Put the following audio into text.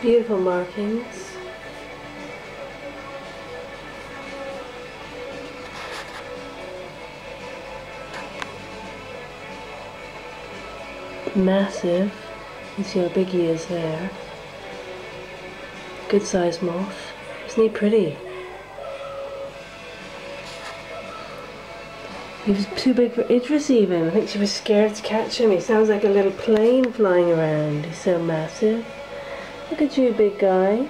Beautiful markings. Massive. You see how big he is there. Good sized moth. Isn't he pretty? He was too big for Idris even. I think she was scared to catch him. He sounds like a little plane flying around. He's so massive. Look at you, big guy.